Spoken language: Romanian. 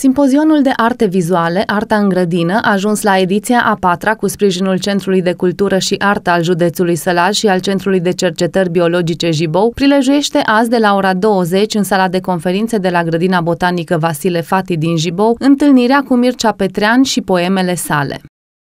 Simpozionul de arte vizuale, Arta în grădină, a ajuns la ediția a patra cu sprijinul Centrului de Cultură și Artă al județului Sălaj și al Centrului de Cercetări Biologice Jibou, prilejuiește azi de la ora 20 în sala de conferințe de la Grădina Botanică Vasile Fati din Jibou, întâlnirea cu Mircea Petrean și poemele sale.